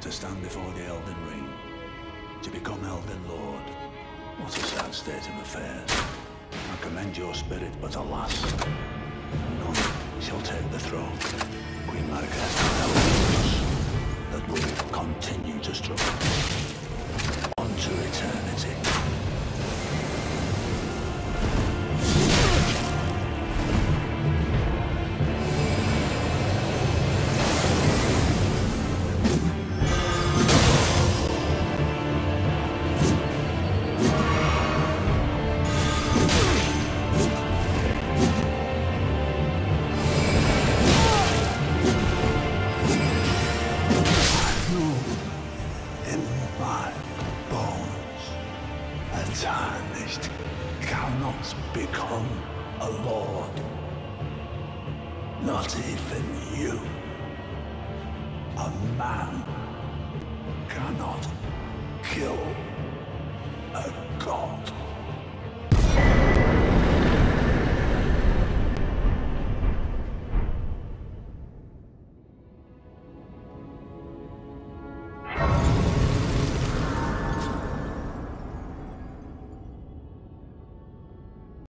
to stand before the Elden Ring, to become Elden Lord. What a sad state of affairs. I commend your spirit, but alas, none shall take the throne. Queen us that we continue to struggle. My bones. A tarnished cannot become a lord. Not even you. A man cannot kill.